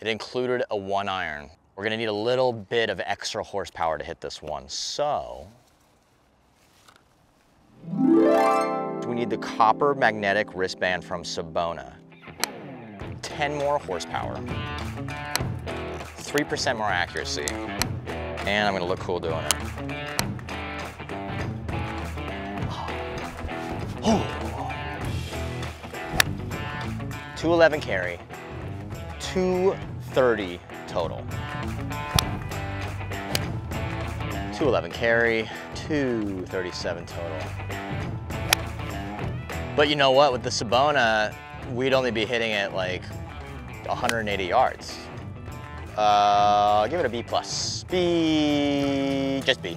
It included a one iron. We're gonna need a little bit of extra horsepower to hit this one. So, we need the copper magnetic wristband from Sabona. 10 more horsepower, 3% more accuracy, and I'm gonna look cool doing it. Oh. 211 carry, 230 total. 211 carry, 237 total. But you know what, with the Sabona, we'd only be hitting it like 180 yards. Uh, give it a B plus. B, just B.